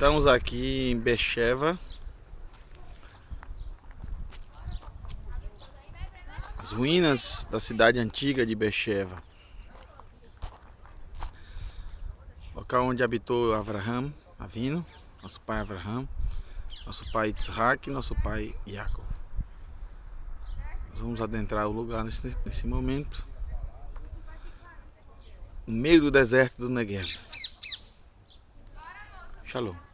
Estamos aqui em Becheva. As ruínas da cidade antiga de Becheva. Local onde habitou Avraham, Avino, nosso pai Avraham, nosso pai Isaac e nosso pai Jacob. Nós vamos adentrar o lugar nesse, nesse momento. No meio do deserto do Negev. Shalom.